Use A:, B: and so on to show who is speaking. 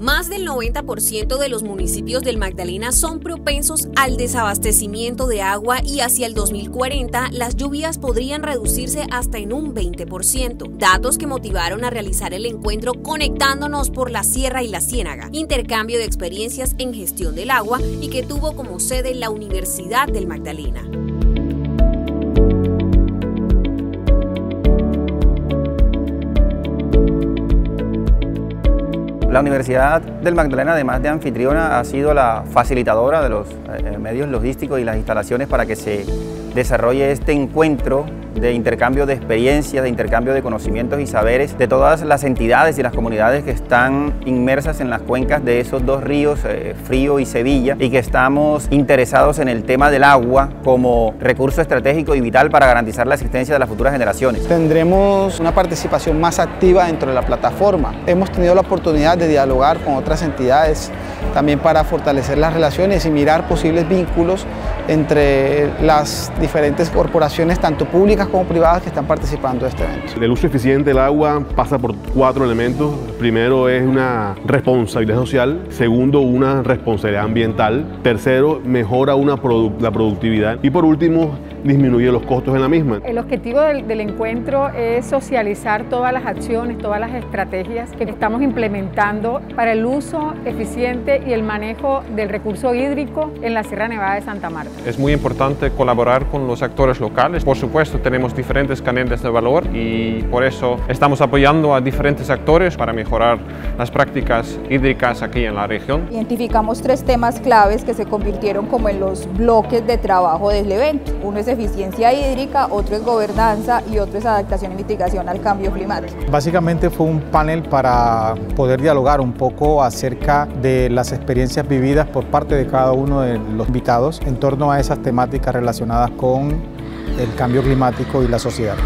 A: Más del 90% de los municipios del Magdalena son propensos al desabastecimiento de agua y hacia el 2040 las lluvias podrían reducirse hasta en un 20%. Datos que motivaron a realizar el encuentro conectándonos por la Sierra y la Ciénaga, intercambio de experiencias en gestión del agua y que tuvo como sede la Universidad del Magdalena.
B: La Universidad del Magdalena, además de anfitriona, ha sido la facilitadora de los eh, medios logísticos y las instalaciones para que se desarrolle este encuentro de intercambio de experiencias, de intercambio de conocimientos y saberes de todas las entidades y las comunidades que están inmersas en las cuencas de esos dos ríos, eh, Frío y Sevilla, y que estamos interesados en el tema del agua como recurso estratégico y vital para garantizar la existencia de las futuras generaciones.
C: Tendremos una participación más activa dentro de la plataforma. Hemos tenido la oportunidad de dialogar con otras entidades también para fortalecer las relaciones y mirar posibles vínculos entre las diferentes corporaciones, tanto públicas como privadas, que están participando de este evento.
D: El uso eficiente del agua pasa por cuatro elementos. Primero es una responsabilidad social, segundo una responsabilidad ambiental, tercero mejora la productividad y por último disminuye los costos en la misma.
E: El objetivo del, del, encuentro es socializar todas las acciones, todas las estrategias que estamos implementando para el uso eficiente y el manejo del recurso hídrico en la Sierra Nevada de Santa Marta.
F: Es muy importante colaborar con los actores locales. Por supuesto, tenemos diferentes canales de valor y por eso estamos apoyando a diferentes actores para mejorar las prácticas hídricas aquí en la región.
G: Identificamos tres temas claves que se convirtieron como en los bloques de trabajo del evento. Uno es eficiencia hídrica, otro es gobernanza y otro es adaptación y mitigación al cambio climático.
H: Básicamente fue un panel para poder dialogar un poco acerca de las experiencias vividas por parte de cada uno de los invitados en torno a esas temáticas relacionadas con el cambio climático y la sociedad.